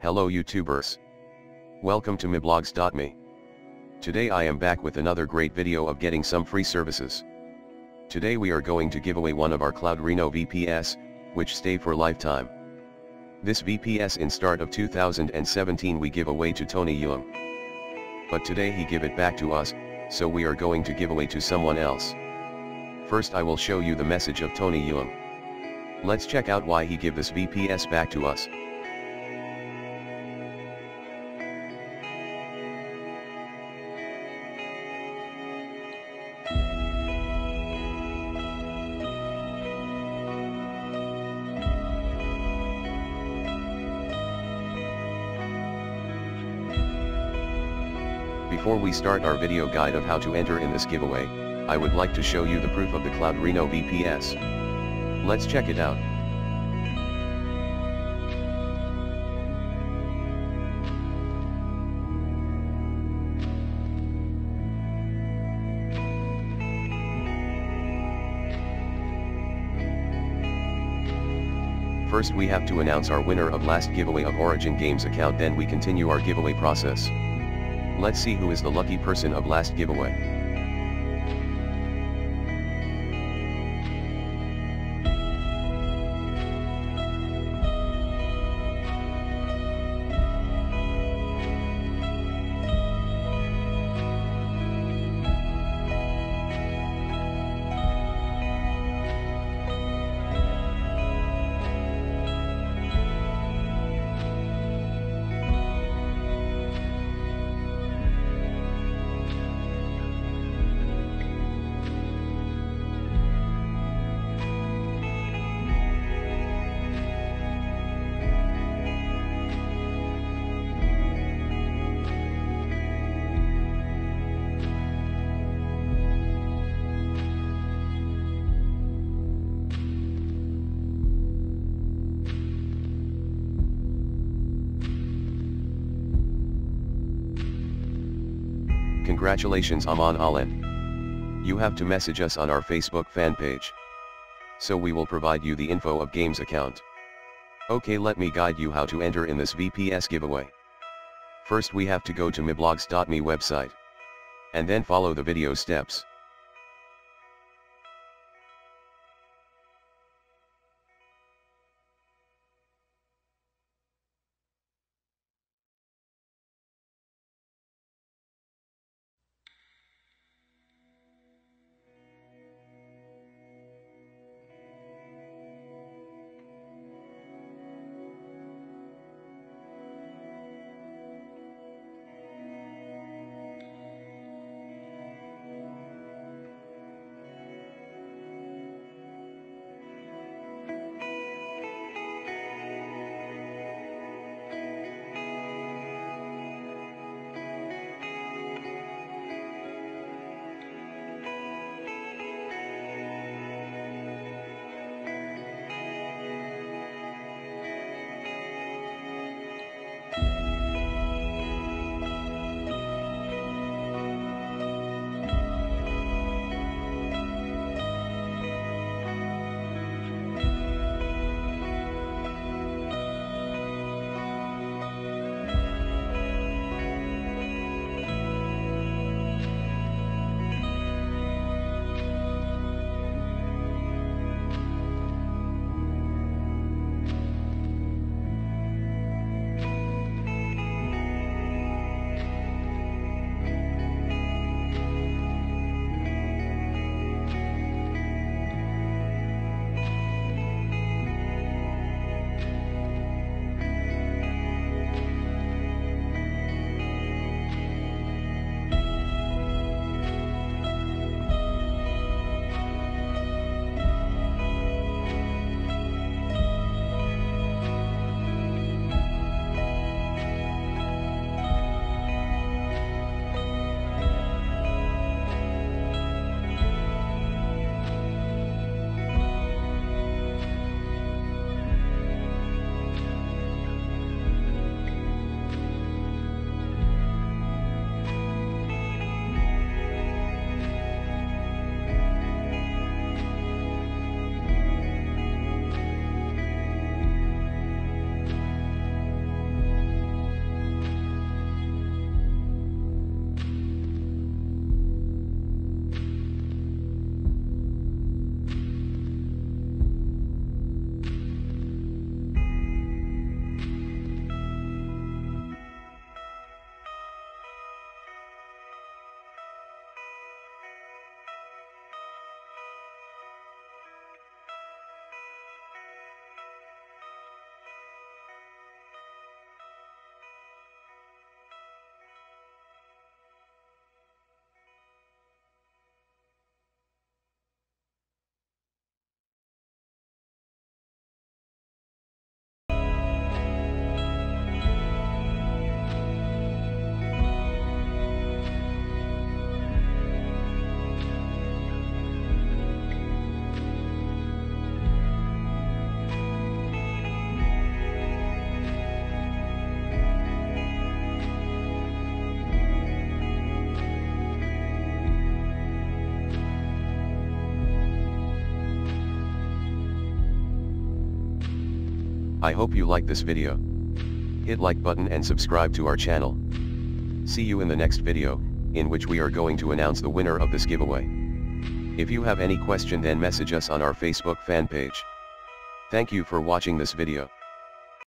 Hello YouTubers. Welcome to myblogs.me. Today I am back with another great video of getting some free services. Today we are going to give away one of our Cloud Reno VPS, which stay for lifetime. This VPS in start of 2017 we give away to Tony Young. But today he give it back to us, so we are going to give away to someone else. First I will show you the message of Tony Young. Let's check out why he give this VPS back to us. Before we start our video guide of how to enter in this giveaway, I would like to show you the proof of the Cloud Reno VPS. Let's check it out. First we have to announce our winner of last giveaway of Origin Games account then we continue our giveaway process. Let's see who is the lucky person of last giveaway. Congratulations Aman Alan. You have to message us on our Facebook fan page. So we will provide you the info of games account. Okay let me guide you how to enter in this VPS giveaway. First we have to go to myblogs.me website. And then follow the video steps. I hope you like this video. Hit like button and subscribe to our channel. See you in the next video, in which we are going to announce the winner of this giveaway. If you have any question then message us on our Facebook fan page. Thank you for watching this video.